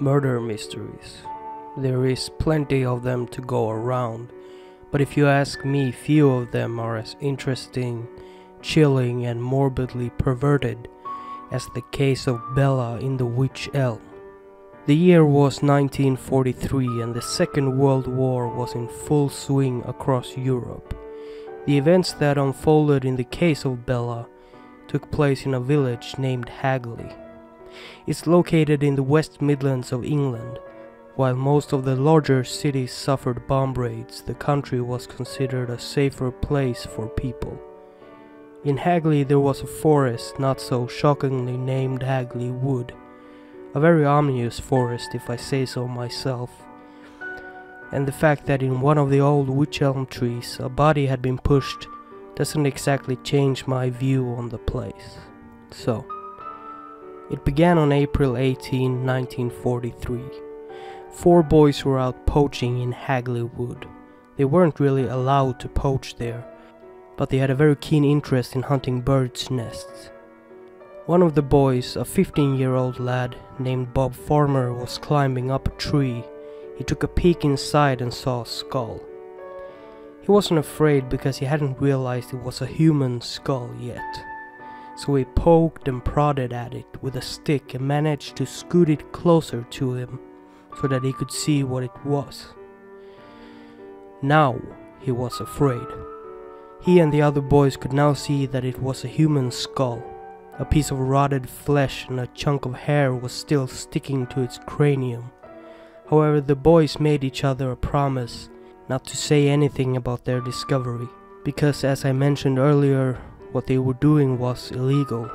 murder mysteries. There is plenty of them to go around, but if you ask me, few of them are as interesting, chilling, and morbidly perverted as the case of Bella in the Wych Elm. The year was 1943 and the Second World War was in full swing across Europe. The events that unfolded in the case of Bella took place in a village named Hagley. It's located in the West Midlands of England. While most of the larger cities suffered bomb raids, the country was considered a safer place for people. In Hagley there was a forest not so shockingly named Hagley Wood. A very ominous forest if I say so myself. And the fact that in one of the old wych elm trees a body had been pushed doesn't exactly change my view on the place. So, it began on April 18, 1943. Four boys were out poaching in Hagley Wood. They weren't really allowed to poach there, but they had a very keen interest in hunting birds' nests. One of the boys, a 15 year old lad named Bob Farmer, was climbing up a tree. He took a peek inside and saw a skull. He wasn't afraid because he hadn't realized it was a human skull yet so he poked and prodded at it with a stick and managed to scoot it closer to him so that he could see what it was. Now he was afraid. He and the other boys could now see that it was a human skull. A piece of rotted flesh and a chunk of hair was still sticking to its cranium. However, the boys made each other a promise not to say anything about their discovery, because as I mentioned earlier, what they were doing was illegal,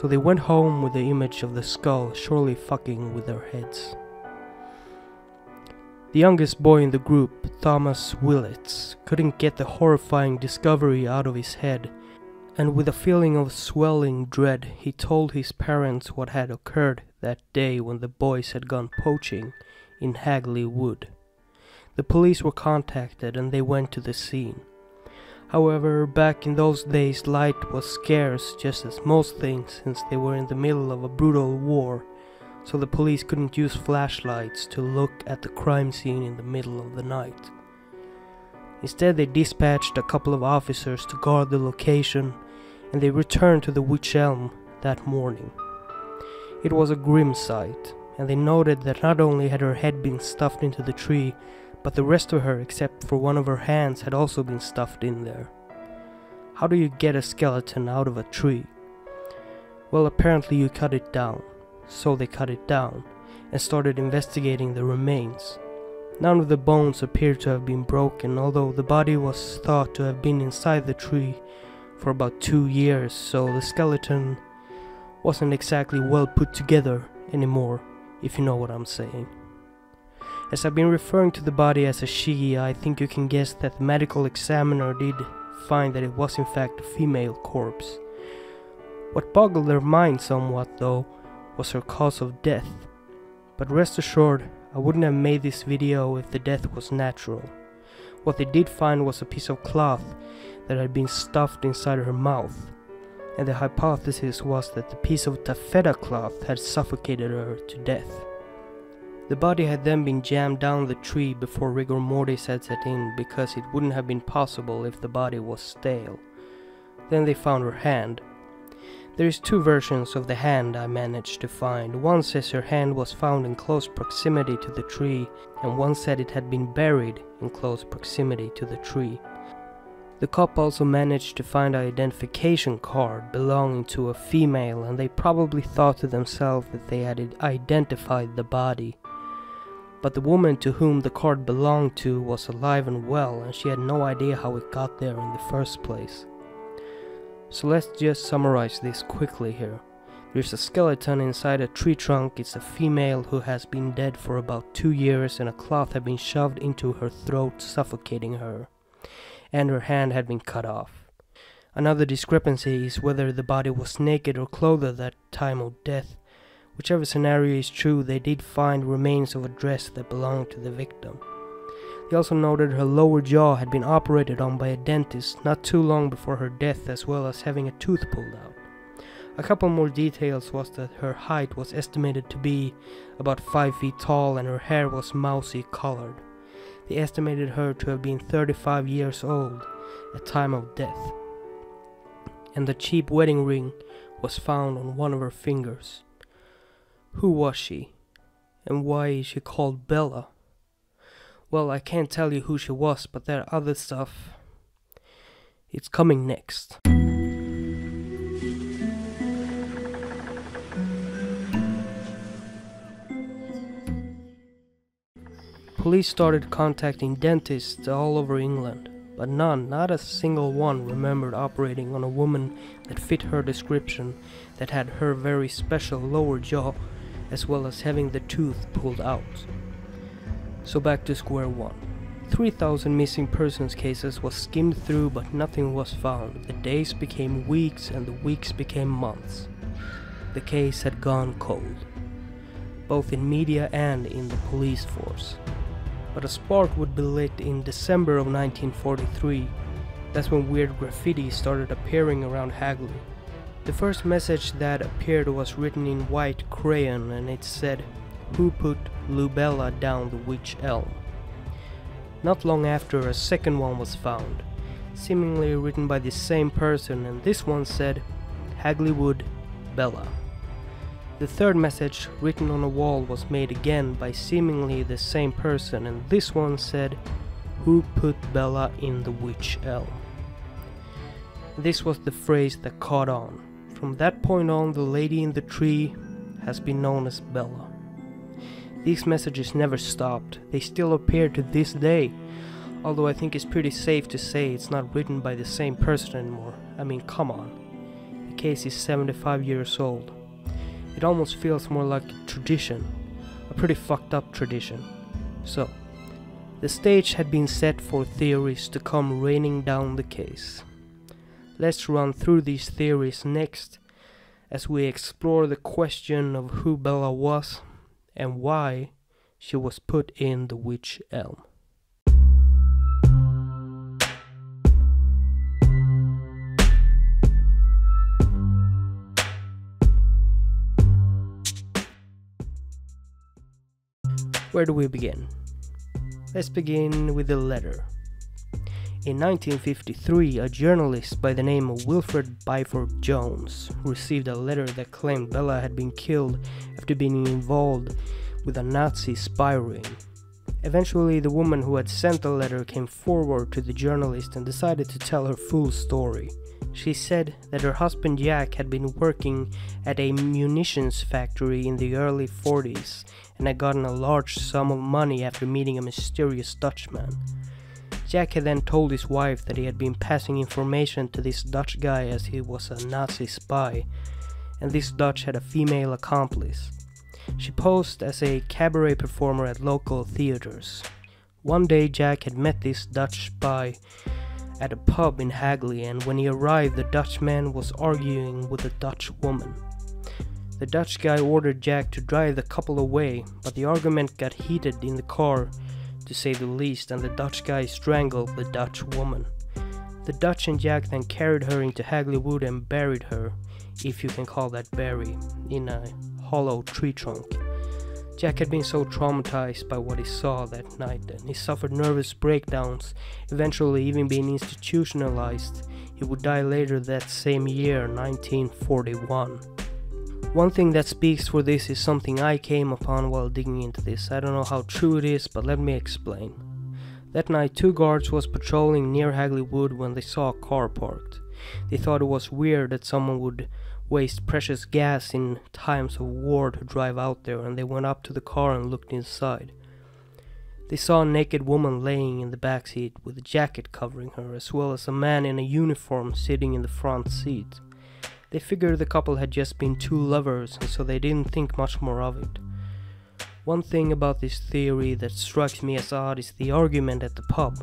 so they went home with the image of the skull surely fucking with their heads. The youngest boy in the group, Thomas Willetts, couldn't get the horrifying discovery out of his head, and with a feeling of swelling dread, he told his parents what had occurred that day when the boys had gone poaching in Hagley Wood. The police were contacted and they went to the scene. However, back in those days, light was scarce just as most things, since they were in the middle of a brutal war, so the police couldn't use flashlights to look at the crime scene in the middle of the night. Instead, they dispatched a couple of officers to guard the location, and they returned to the Wych Elm that morning. It was a grim sight, and they noted that not only had her head been stuffed into the tree, but the rest of her, except for one of her hands, had also been stuffed in there. How do you get a skeleton out of a tree? Well, apparently you cut it down. So they cut it down and started investigating the remains. None of the bones appeared to have been broken, although the body was thought to have been inside the tree for about two years, so the skeleton wasn't exactly well put together anymore, if you know what I'm saying. As I've been referring to the body as a she, I think you can guess that the medical examiner did find that it was in fact a female corpse. What boggled their mind somewhat, though, was her cause of death. But rest assured, I wouldn't have made this video if the death was natural. What they did find was a piece of cloth that had been stuffed inside her mouth, and the hypothesis was that the piece of taffeta cloth had suffocated her to death. The body had then been jammed down the tree before rigor mortis had set in because it wouldn't have been possible if the body was stale. Then they found her hand. There is two versions of the hand I managed to find. One says her hand was found in close proximity to the tree, and one said it had been buried in close proximity to the tree. The cop also managed to find an identification card belonging to a female, and they probably thought to themselves that they had identified the body. But the woman to whom the card belonged to was alive and well, and she had no idea how it got there in the first place. So let's just summarize this quickly here. There's a skeleton inside a tree trunk, it's a female who has been dead for about two years and a cloth had been shoved into her throat suffocating her, and her hand had been cut off. Another discrepancy is whether the body was naked or clothed at that time of death, Whichever scenario is true, they did find remains of a dress that belonged to the victim. They also noted her lower jaw had been operated on by a dentist not too long before her death, as well as having a tooth pulled out. A couple more details was that her height was estimated to be about 5 feet tall and her hair was mousy colored. They estimated her to have been 35 years old at time of death. And the cheap wedding ring was found on one of her fingers. Who was she? And why is she called Bella? Well, I can't tell you who she was, but there are other stuff. It's coming next. Police started contacting dentists all over England, but none, not a single one, remembered operating on a woman that fit her description that had her very special lower jaw, as well as having the tooth pulled out. So back to square one. 3,000 missing persons cases was skimmed through but nothing was found. The days became weeks and the weeks became months. The case had gone cold, both in media and in the police force but a spark would be lit in December of 1943. That's when weird graffiti started appearing around Hagley. The first message that appeared was written in white crayon and it said, Who put Luebella down the wych elm? Not long after, a second one was found, seemingly written by the same person, and this one said, Hagleywood, Bella. The third message, written on a wall, was made again by seemingly the same person, and this one said, Who put Bella in the wych elm? This was the phrase that caught on. From that point on, the lady in the tree has been known as Bella. These messages never stopped, they still appear to this day, although I think it's pretty safe to say it's not written by the same person anymore. I mean, come on. The case is 75 years old. It almost feels more like a tradition, a pretty fucked up tradition. So, the stage had been set for theories to come raining down the case. Let's run through these theories next as we explore the question of who Bella was and why she was put in the wych elm. Where do we begin? Let's begin with the letter. In 1953, a journalist by the name of Wilfred Byford Jones received a letter that claimed Bella had been killed after being involved with a Nazi spy ring. Eventually, the woman who had sent the letter came forward to the journalist and decided to tell her full story. She said that her husband Jack had been working at a munitions factory in the early 40s and had gotten a large sum of money after meeting a mysterious Dutchman. Jack had then told his wife that he had been passing information to this Dutch guy as he was a Nazi spy, and this Dutch had a female accomplice. She posed as a cabaret performer at local theaters. One day Jack had met this Dutch spy at a pub in Hagley, and when he arrived, the Dutchman was arguing with a Dutch woman. The Dutch guy ordered Jack to drive the couple away, but the argument got heated in the car, to say the least, and the Dutch guy strangled the Dutch woman. The Dutch and Jack then carried her into Hagley Wood and buried her, if you can call that bury, in a hollow tree trunk. Jack had been so traumatized by what he saw that night and he suffered nervous breakdowns, eventually even being institutionalized. He would die later that same year, 1941. One thing that speaks for this is something I came upon while digging into this. I don't know how true it is, but let me explain. That night, two guards was patrolling near Hagley Wood when they saw a car parked. They thought it was weird that someone would waste precious gas in times of war to drive out there, and they went up to the car and looked inside. They saw a naked woman laying in the back seat with a jacket covering her, as well as a man in a uniform sitting in the front seat. They figured the couple had just been two lovers, and so they didn't think much more of it. One thing about this theory that strikes me as odd is the argument at the pub.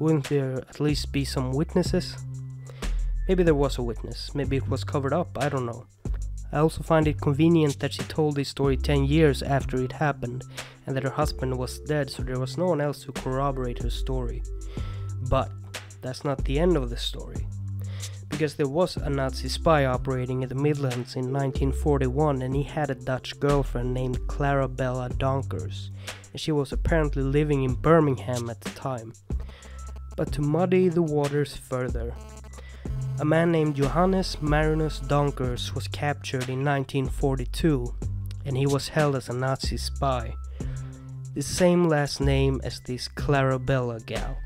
Wouldn't there at least be some witnesses? Maybe there was a witness, maybe it was covered up, I don't know. I also find it convenient that she told this story 10 years after it happened, and that her husband was dead, so there was no one else to corroborate her story. But that's not the end of the story. Because there was a Nazi spy operating in the Midlands in 1941 and he had a Dutch girlfriend named Clarabella Donkers, and she was apparently living in Birmingham at the time. But to muddy the waters further, a man named Johannes Marinus Donkers was captured in 1942 and he was held as a Nazi spy. The same last name as this Clarabella gal.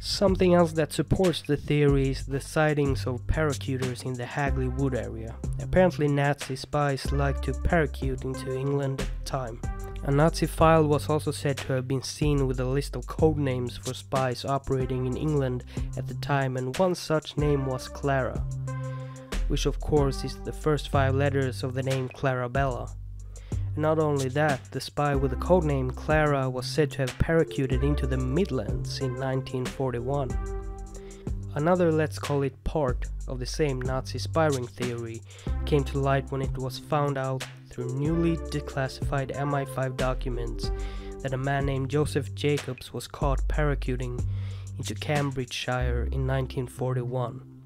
Something else that supports the theory is the sightings of paracuters in the Hagley Wood area. Apparently Nazi spies liked to parachute into England at the time. A Nazi file was also said to have been seen with a list of code names for spies operating in England at the time and one such name was Clara, which of course is the first five letters of the name Clarabella. Not only that, the spy with the codename Clara was said to have parachuted into the Midlands in 1941. Another, let's call it part of the same Nazi spying theory, came to light when it was found out through newly declassified MI5 documents that a man named Joseph Jacobs was caught parachuting into Cambridgeshire in 1941.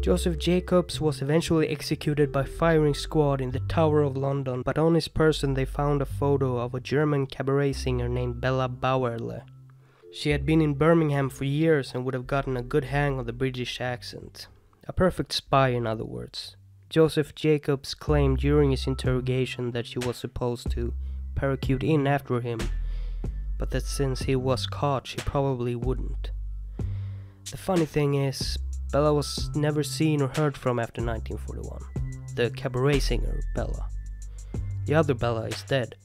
Joseph Jacobs was eventually executed by firing squad in the Tower of London, but on his person they found a photo of a German cabaret singer named Bella Bauerle. She had been in Birmingham for years and would have gotten a good hang of the British accent. A perfect spy, in other words. Joseph Jacobs claimed during his interrogation that she was supposed to parachute in after him, but that since he was caught, she probably wouldn't. The funny thing is, Bella was never seen or heard from after 1941. The cabaret singer, Bella. The other Bella is dead,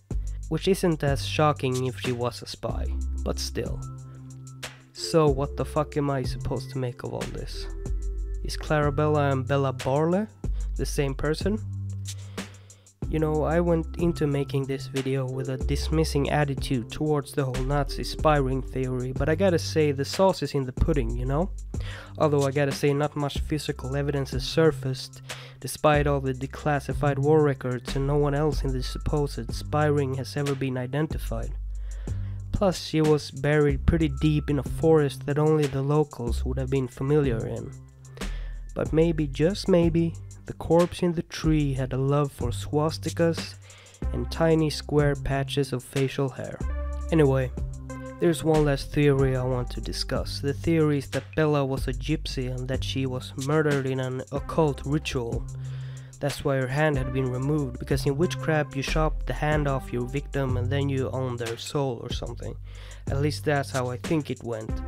which isn't as shocking if she was a spy, but still. So, what the fuck am I supposed to make of all this? Is Clarabella and Bella Bauerle the same person? You know, I went into making this video with a dismissing attitude towards the whole Nazi spy ring theory, but I gotta say the sauce is in the pudding, you know? Although I gotta say not much physical evidence has surfaced, despite all the declassified war records and no one else in the supposed spy ring has ever been identified. Plus, she was buried pretty deep in a forest that only the locals would have been familiar in. But maybe, just maybe, the corpse in the tree had a love for swastikas and tiny square patches of facial hair. Anyway, there's one last theory I want to discuss. The theory is that Bella was a gypsy and that she was murdered in an occult ritual. That's why her hand had been removed, because in witchcraft you chop the hand off your victim and then you own their soul or something. At least that's how I think it went.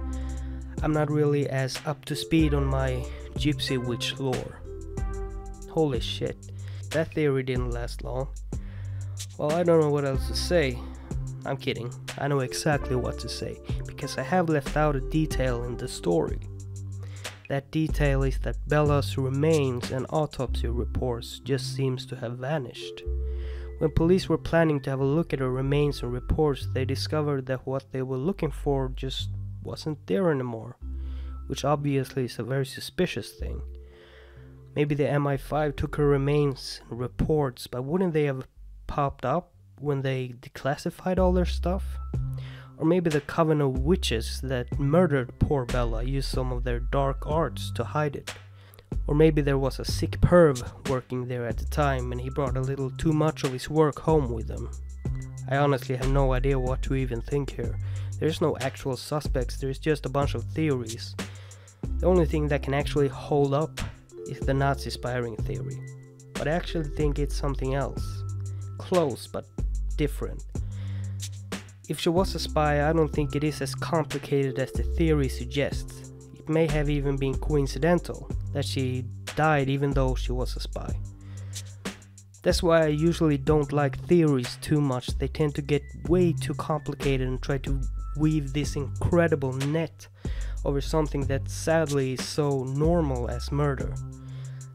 I'm not really as up to speed on my gypsy witch lore. Holy shit, that theory didn't last long. Well, I don't know what else to say. I'm kidding, I know exactly what to say, because I have left out a detail in the story. That detail is that Bella's remains and autopsy reports just seems to have vanished. When police were planning to have a look at her remains and reports, they discovered that what they were looking for just wasn't there anymore, which obviously is a very suspicious thing. Maybe the MI5 took her remains and reports, but wouldn't they have popped up when they declassified all their stuff? Or maybe the coven of witches that murdered poor Bella used some of their dark arts to hide it. Or maybe there was a sick perv working there at the time and he brought a little too much of his work home with him. I honestly have no idea what to even think here. There's no actual suspects, there's just a bunch of theories. The only thing that can actually hold up is the Nazi spying theory, but I actually think it's something else. Close, but different. If she was a spy, I don't think it is as complicated as the theory suggests. It may have even been coincidental that she died even though she was a spy. That's why I usually don't like theories too much, they tend to get way too complicated and try to weave this incredible net over something that sadly is so normal as murder.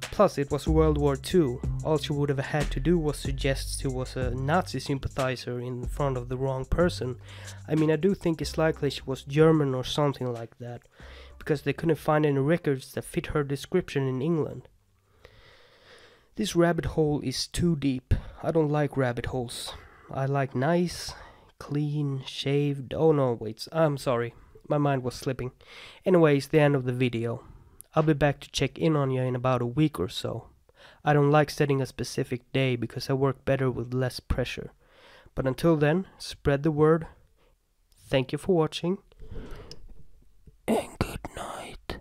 Plus, it was World War II. All she would have had to do was suggest she was a Nazi sympathizer in front of the wrong person. I mean, I do think it's likely she was German or something like that, because they couldn't find any records that fit her description in England. This rabbit hole is too deep. I don't like rabbit holes. I like nice, clean, shaved. Oh no, wait, I'm sorry. My mind was slipping. Anyways, the end of the video. I'll be back to check in on you in about a week or so. I don't like setting a specific day because I work better with less pressure. But until then, spread the word. Thank you for watching. And good night.